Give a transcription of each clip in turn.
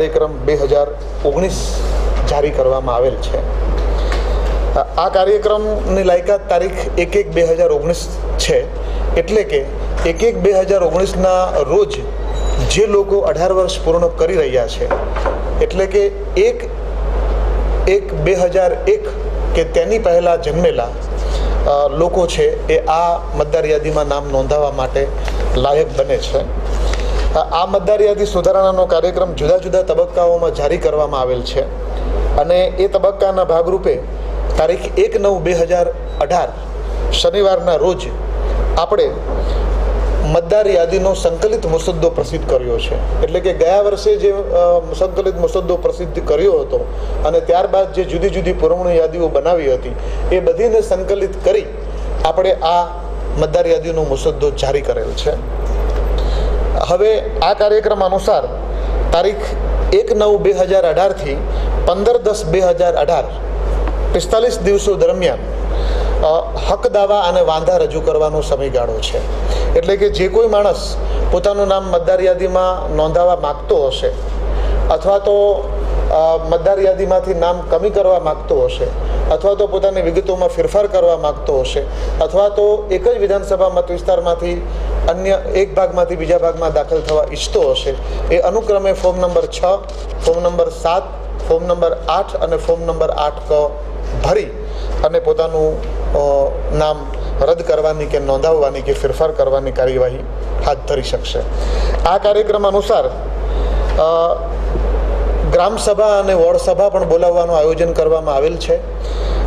કાર્યક્રમ બે હજાર ઓગણીસ જારી કરવામાં આવેલ છે. આ કાર્યક્રમની લાયકાત તારીખ એક એક બે હજાર ઓગણીસ છે. એટલે કે એક એક બે હજાર ઓગણીસના રોજ જે લોકો અઢાર વર્ષ પૂર્ણ કરી રહ્યા છે, એટલે કે એક એક બે હજાર એક કે તેની પહેલાં જન્મેલા લોકો છે એ આ મતદાર યાદીમાં નામ નોંધાવવા માટે લાયક બને છે. આ મતદાર યાદી સુધારણાનો કાર્યક્રમ જુદા જુદા તબક્કાઓમાં જારી કરવામાં આવેલ છે. અને એ તબક્કાના ભાગરૂપે તારીખ એક નવ બે હજાર અઢાર શનિવારના રોજ આપણે મતદાર યાદીનો સંકલિત મુસદ્દો પ્રસિદ્ધ કર્યો છે. એટલે કે ગયા વર્ષે જે સંકલિત મુસદ્દો પ્રસિદ્ધ કર્યો હતો અને ત્યારબાદ જે જુદી જુદી પુરવણી યાદીઓ બનાવી હતી, એ બધીને સંકલિત કરી આપણે આ મતદાર યાદીનો મુસદ્દો જારી કરેલ છે. હવે આ કાર્યક્રમ અનુસાર તારીખ એક નવ બે હજાર અઢારથી પંદર દસ બે હજાર અઢાર, પિસ્તાલીસ દિવસો દરમિયાન હક દાવા અને વાંધા રજૂ કરવાનો સમયગાળો છે. એટલે કે જે કોઈ માણસ પોતાનું નામ મતદાર યાદીમાં નોંધાવવા માગતો હશે અથવા તો મતદાર યાદીમાંથી નામ કમી કરવા માગતો હશે અથવા તો પોતાની વિગતોમાં ફેરફાર કરવા માગતો હશે, અથવા તો એક જ વિધાનસભા મત વિસ્તારમાંથી અન્ય એક ભાગમાંથી બીજા ભાગમાં દાખલ થવા ઈચ્છતો હશે, એ અનુક્રમે ફોર્મ નંબર છ, ફોર્મ નંબર સાત, ફોર્મ નંબર આઠ અને ફોર્મ નંબર આઠ ક ભરી અને પોતાનું નામ રદ કરવાની કે નોંધાવવાની કે ફેરફાર કરવાની કાર્યવાહી હાથ ધરી શકશે. આ કાર્યક્રમ અનુસાર અ, ગ્રામ સભા અને વોર્ડ પણ બોલાવવાનું આયોજન કરવામાં આવેલ છે.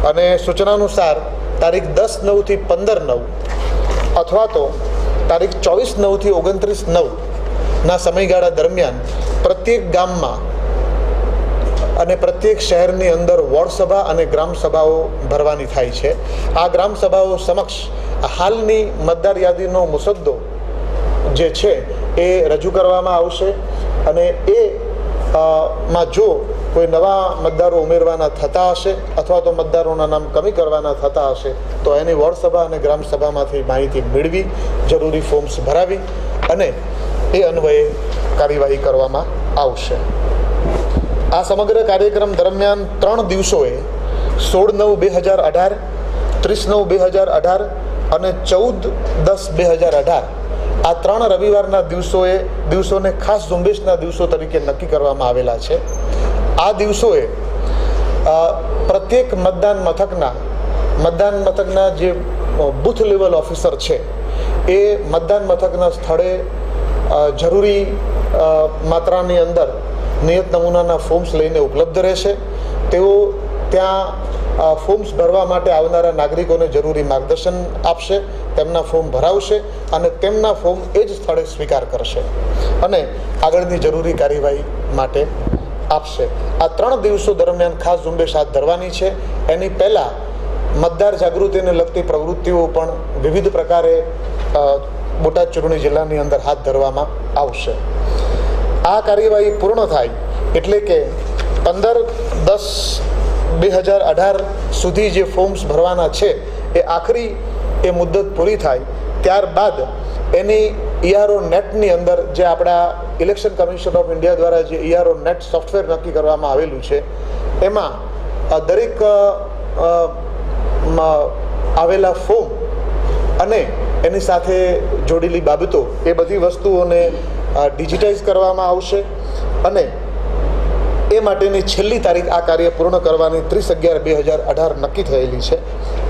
અને સૂચના અનુસાર તારીખ દસ નવથી પંદર નવ અથવા તો તારીખ ચોવીસ નવથી ઓગણત્રીસ નવના સમયગાળા દરમિયાન પ્રત્યેક ગામમાં અને પ્રત્યેક શહેરની અંદર વોર્ડ અને ગ્રામ સભાઓ ભરવાની થાય છે. આ ગ્રામ સભાઓ સમક્ષ હાલની મતદાર યાદીનો મુસદ્દો જે છે એ રજૂ કરવામાં આવશે અને એ માં જો કોઈ નવા મતદારો ઉમેરવાના થતા હશે અથવા તો મતદારોના નામ કમી કરવાના થતા હશે, તો એની વોર્ડ અને ગ્રામ સભામાંથી માહિતી મેળવી, જરૂરી ફોર્મ્સ ભરાવી અને એ અન્વયે કાર્યવાહી કરવામાં આવશે. આ સમગ્ર કાર્યક્રમ દરમિયાન ત્રણ દિવસોએ સોળ નવ બે હજાર અઢાર ત્રીસ નવ બે હજાર અઢાર અને ચૌદ દસ બે હજાર અઢાર આ ત્રણ રવિવારના દિવસોએ દિવસોને ખાસ ઝુંબેશના દિવસો તરીકે નક્કી કરવામાં આવેલા છે. આ દિવસોએ પ્રત્યેક મતદાન મથકના મતદાન મથકના જે બુથ લેવલ ઓફિસર છે, એ મતદાન મથકના સ્થળે જરૂરી માત્રાની અંદર નિયત નમૂનાના ફોર્મ્સ લઈને ઉપલબ્ધ રહેશે. તેઓ ત્યાં ફોર્મ્સ ભરવા માટે આવનારા નાગરિકોને જરૂરી માર્ગદર્શન આપશે, તેમના ફોર્મ ભરાવશે અને તેમના ફોર્મ એ જ સ્થળે સ્વીકાર કરશે અને આગળની જરૂરી કાર્યવાહી માટે આપશે. આ ત્રણ દિવસો દરમિયાન ખાસ ઝુંબેશ હાથ ધરવાની છે. એની પહેલાં મતદાર જાગૃતિને લગતી પ્રવૃત્તિઓ પણ વિવિધ પ્રકારે બોટાદ ચૂંટણી જિલ્લાની અંદર હાથ ધરવામાં આવશે. આ કાર્યવાહી પૂર્ણ થાય એટલે કે પંદર દસ બે હજાર અઢાર સુધી જે ફોર્મ્સ ભરવાના છે, એ આખરી એ મુદ્દત પૂરી થાય, ત્યારબાદ એની ઈઆરઓ નેટની અંદર જે આપણા ઇલેક્શન કમિશન ઓફ ઇન્ડિયા દ્વારા જે ઈઆરઓ નેટ સોફ્ટવેર નક્કી કરવામાં આવેલું છે, એમાં દરેક આવેલા ફોર્મ અને એની સાથે જોડેલી બાબતો એ બધી વસ્તુઓને ડિજિટાઇઝ કરવામાં આવશે અને એ માટેની છેલ્લી તારીખ આ કાર્ય પૂર્ણ કરવાની ત્રીસ અગિયાર બે હજાર અઢાર નક્કી થયેલી છે.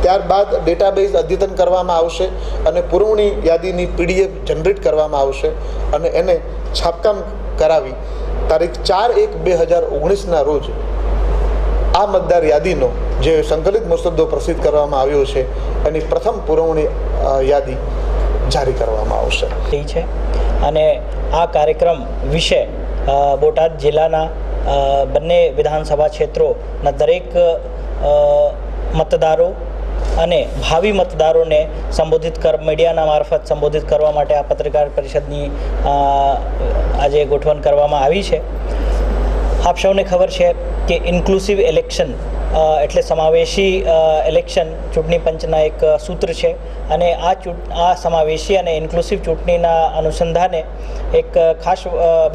ત્યારબાદ ડેટાબેઝ અદ્યતન કરવામાં આવશે અને પુરવણી યાદીની પીડીએફ જનરેટ કરવામાં આવશે અને એને છાપકામ કરાવી તારીખ ચાર એક બે હજાર ઓગણીસના રોજ આ મતદાર યાદીનો જે સંકલિત મુસદ્દો પ્રસિદ્ધ કરવામાં આવ્યો છે, એની પ્રથમ પુરવણી યાદી જારી કરવામાં આવશે. છે. અને આ કાર્યક્રમ વિશે બોટાદ જિલ્લાના બંને વિધાનસભા ક્ષેત્રોના દરેક મતદારો અને ભાવિ મતદારોને સંબોધિત કર, મીડિયાના મારફત સંબોધિત કરવા માટે આ પત્રકાર પરિષદની આજે ગોઠવણ કરવામાં આવી છે. આપ સૌને ખબર છે કે ઇન્ક્લુસિવ ઇલેક્શન એટલે સમાવેશી ઇલેક્શન ચૂંટણી પંચના એક સૂત્ર છે અને આ ચૂંટ, આ સમાવેશી અને ઇન્ક્લુસિવ ચૂંટણીના અનુસંધાને એક ખાસ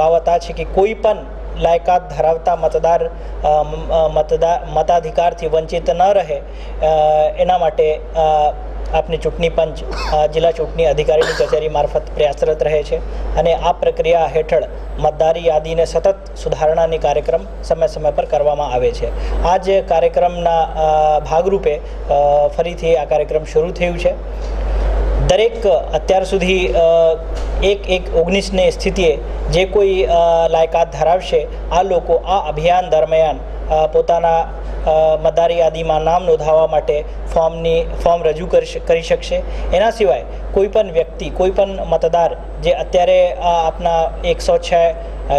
બાબત આ છે કે કોઈ પણ લાયકાત ધરાવતા મતદાર મતદાર મતાધિકારથી વંચિત ન રહે એના માટે આપની ચૂંટણી પંચ જિલ્લા ચૂંટણી અધિકારીની કચેરી મારફત પ્રયાસરત રહે છે અને આ પ્રક્રિયા હેઠળ મતદારી યાદીને સતત સુધારણાની કાર્યક્રમ સમય સમય પર કરવામાં આવે છે. આ જ કાર્યક્રમના ભાગરૂપે ફરીથી આ કાર્યક્રમ શરૂ થયું છે. દરેક અત્યાર સુધી એક એક ઓગણીસની સ્થિતિએ જે કોઈ લાયકાત ધરાવશે, આ લોકો આ અભિયાન દરમિયાન પોતાના મતદાર યાદીમાં નામ નોંધાવવા માટે ફોર્મની, ફોર્મ રજૂ કરી શકશે. એના સિવાય કોઈપણ વ્યક્તિ, કોઈ પણ મતદાર જે અત્યારે આપના એકસો છ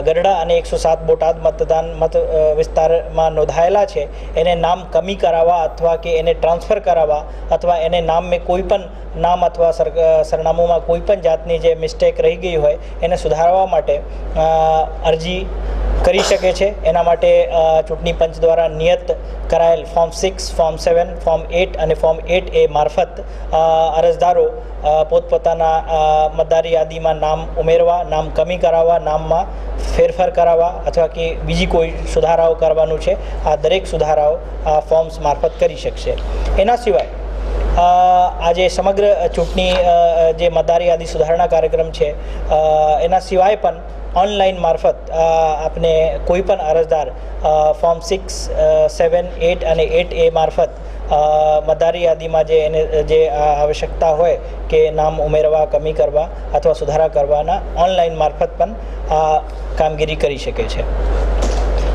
ગરડા અને એકસો સાત બોટાદ મતદાન મત વિસ્તારમાં નોંધાયેલા છે. એને નામ કમી કરાવવા અથવા કે એને ટ્રાન્સફર કરાવવા અથવા એને નામ મેં કોઈ પણ નામ અથવા સર સરનામુંમાં કોઈ પણ જાતની જે મિસ્ટેક રહી ગઈ હોય એને સુધારવા માટે અરજી કરી શકે છે. એના માટે ચૂંટણી પંચ દ્વારા નિયત કરાયેલ form six, form seven, form eight અને ફોર્મ એટ એ મારફત અરજદારો પોતપોતાના મતદારી યાદીમાં નામ ઉમેરવા, નામ કમી કરાવવા, નામમાં ફેરફાર કરાવવા અથવા કે બીજી કોઈ સુધારાઓ કરવાનું છે, આ દરેક સુધારાઓ આ ફોર્મ્સ મારફત કરી શકશે. એના સિવાય આજે સમગ્ર ચૂંટણી જે મતદાર યાદી સુધારણા કાર્યક્રમ છે એના સિવાય પણ ઓનલાઈન મારફત આપને કોઈ પણ અરજદાર ફોર્મ સિક્સ સેવન, એટ અને એટ એ મારફત મતદારી યાદીમાં જે એને, જે આવશ્યકતા હોય કે નામ ઉમેરવા, કમી કરવા અથવા સુધારા કરવાના ઓનલાઈન મારફત પણ આ કામગીરી કરી શકે છે.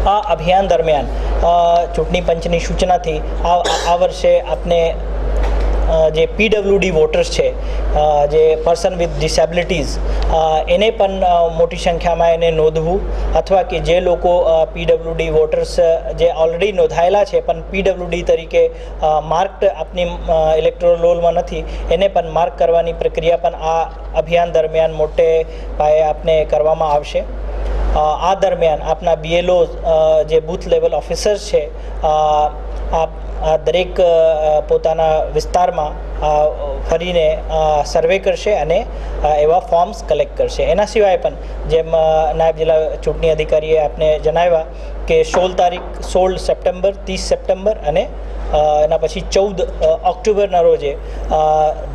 આ અભિયાન દરમિયાન ચૂંટણી પંચની સૂચનાથી આ વર્ષે આપને જે પીડબ્લ્યુડી વોટર્સ છે જે પર્સન વિથ ડિસેબિલિટીઝ એને પણ મોટી સંખ્યામાં એને નોંધવું અથવા કે જે લોકો પીડબ્લ્યુડી વોટર્સ જે ઓલરેડી નોંધાયેલા છે પણ પીડબ્લ્યુડી તરીકે માર્કડ આપની ઇલેક્ટ્રોલ રોલમાં નથી એને પણ માર્ક કરવાની પ્રક્રિયા પણ આ અભિયાન દરમિયાન મોટે પાયે આપને કરવામાં આવશે. આ દરમિયાન આપના બીએલઓ જે બૂથ લેવલ ઓફિસર્સ છે અ, આ દરેક પોતાના વિસ્તારમાં ફરીને સર્વે કરશે અને એવા ફોર્મ્સ કલેક્ટ કરશે. એના સિવાય પણ જેમ નાયબ જિલ્લા ચૂંટણી અધિકારીએ આપને જણાવ્યા કે સોળ તારીખ, સોળ સપ્ટેમ્બર, ત્રીસ સપ્ટેમ્બર અને એના પછી ચૌદ ઓક્ટોબરના રોજે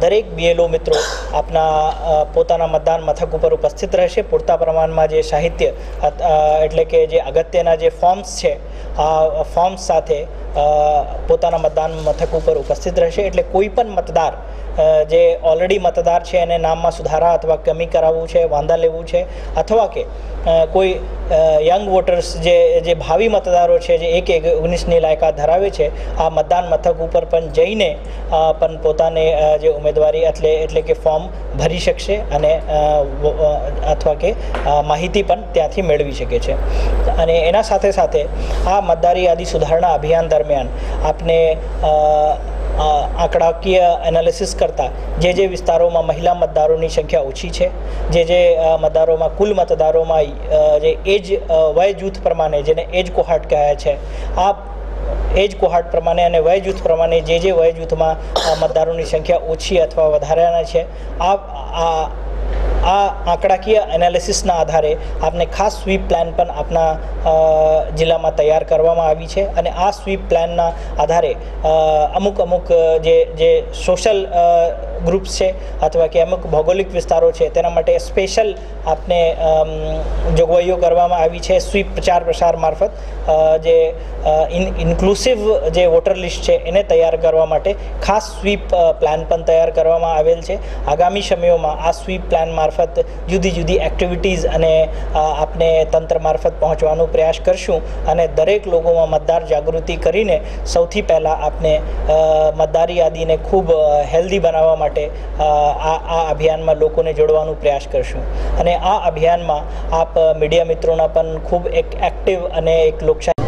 દરેક બીએલઓ મિત્રો આપના પોતાના મતદાન મથક ઉપર ઉપસ્થિત રહેશે. પૂરતા પ્રમાણમાં જે સાહિત્ય એટલે કે જે અગત્યના જે ફોર્મ્સ છે આ ફોર્મ્સ સાથે પોતાના મતદાન મથક ઉપર ઉપસ્થિત રહેશે. એટલે કોઈ પણ મતદાર જે ઓલરેડી મતદાર છે એને નામમાં સુધારા અથવા કમી કરાવવું છે, વાંધા લેવું છે, અથવા કે કોઈ યંગ વોટર્સ જે જે ભાવિ મતદારો છે, જે એક એક ઓગણીસની લાયકાત ધરાવે છે, આ મતદાન મથક ઉપર પણ જઈને પણ પોતાને જે ઉમેદવારી એટલે એટલે કે ફોર્મ ભરી શકશે અને અથવા કે માહિતી પણ ત્યાંથી મેળવી શકે છે. અને એના સાથે સાથે આ મતદારી યાદી સુધારણા અભિયાન દરમિયાન આપને આંકડાકીય એનાલિસિસ કરતાં જે જે વિસ્તારોમાં મહિલા મતદારોની સંખ્યા ઓછી છે, જે જે મતદારોમાં કુલ મતદારોમાં જે એજ વય જૂથ પ્રમાણે જેને એજ કોહાટ કહે છે, આ એજ કોહાટ પ્રમાણે અને વય જૂથ પ્રમાણે જે જે વય જૂથમાં મતદારોની સંખ્યા ઓછી અથવા વધારાના છે આ આ આંકડાકીય એનાલિસિસના આધારે આપને ખાસ સ્વીપ પ્લાન પણ આપના જિલ્લામાં તૈયાર કરવામાં આવી છે અને આ સ્વીપ પ્લાનના આધારે અમુક અમુક જે જે સોશિયલ ગ્રુપ્સ છે અથવા કે અમુક ભૌગોલિક વિસ્તારો છે તેના માટે સ્પેશિયલ આપને જોગવાઈઓ કરવામાં આવી છે સ્વીપ પ્રચાર પ્રસાર મારફત જે ઇન ઇન્ક્લુસિવ જે વોટર લિસ્ટ છે એને તૈયાર કરવા માટે ખાસ સ્વીપ પ્લાન પણ તૈયાર કરવામાં આવેલ છે. આગામી સમયોમાં આ સ્વીપ પ્લાન મારફત જુદી જુદી એક્ટિવિટીઝ અને આપને તંત્ર મારફત પહોંચવાનો પ્રયાસ કરશું અને દરેક લોકોમાં મતદાર જાગૃતિ કરીને સૌથી પહેલાં આપને મતદારી યાદીને ખૂબ હેલ્ધી બનાવવા માટે આ આ અભિયાનમાં લોકોને જોડવાનો પ્રયાસ કરશું. અને આ અભિયાનમાં આપ મીડિયા મિત્રોના પણ ખૂબ એક એક્ટિવ અને એક લોકશાહી